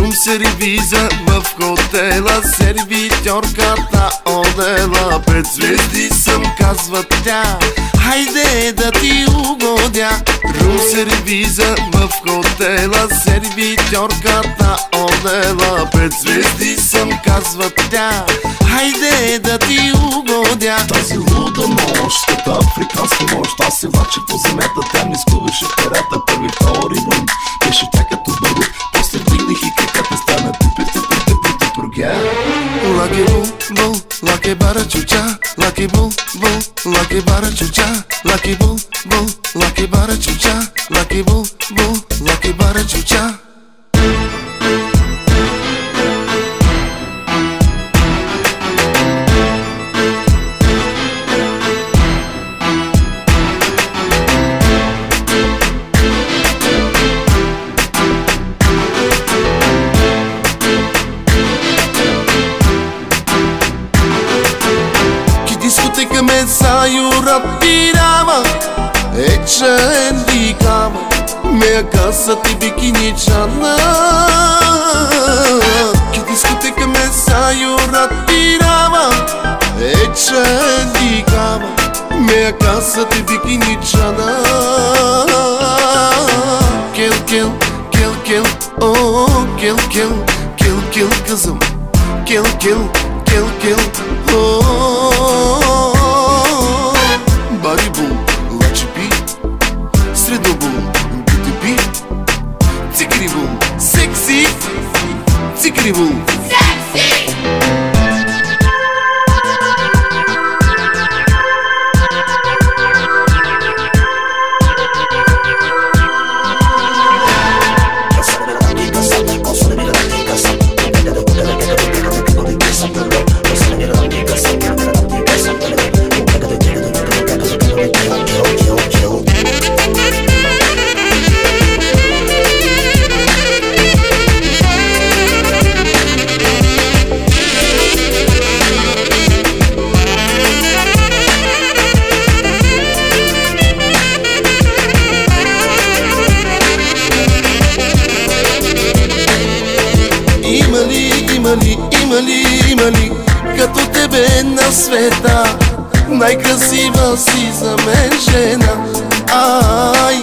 Рум сервиза в хотела Сервитьорката одела. Пет звезди съм, казва тя Хайде да ти угодя. Рум сервиза в хотела Сервитьорката одела. Пет звезди съм, казва тя Хайде да ти угодя. Тази луда нощ, като африканска нощ Аз се влача по земята, тя ми скуваше перата Първи, втори рум, беше тя lucky bara chucha, lucky boo boo, lucky bara chucha, lucky boo boo, lucky bara chucha, lucky boo boo, lucky bara chucha. Diskoteka me sa jurat pirama E që e ndikama Me akasa ti bikini qana Ki diskoteka me sa jurat pirama E që ndikama Me akasa ti bikini qana Kel, kel, kel, kel Oh, kel, kel, kel, kel kızım. Kel, kel, kel, kel Oh, groove. Sexy. Света. Най-красива си за мен жена. Ай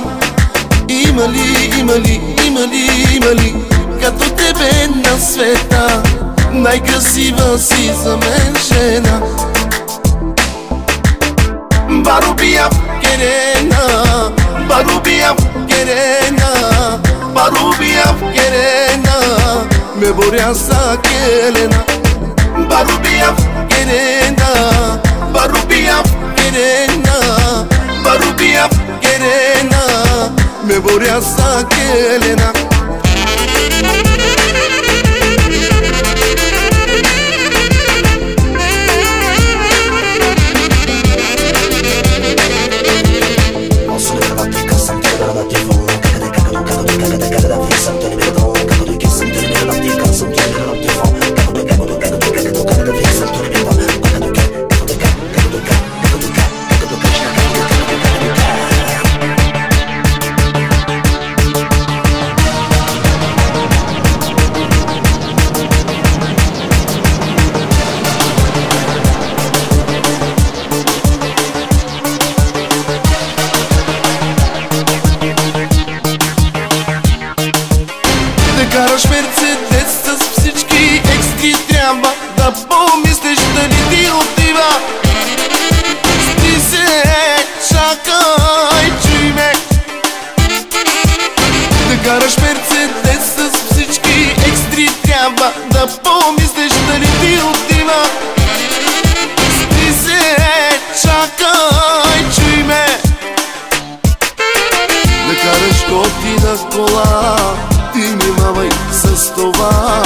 Има ли, има ли, има ли, има ли Като тебе на света? Най-красива си за мен жена. Барубия керена Барубия керена Барубия керена Me боря за келена. Барубия керена Me боря за Трябва да помислиш дали ти отива. Спи се, чакай, чуй ме. Да караш готина кола Ти внимавай с това.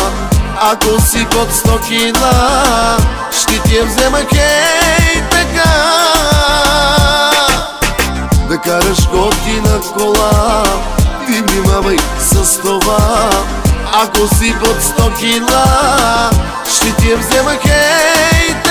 Ако си под 100 кила Ще ти я взема хей така. Да караш готина кола Ти внимавай с това Ако си под 100 кила Ще ти я взема хей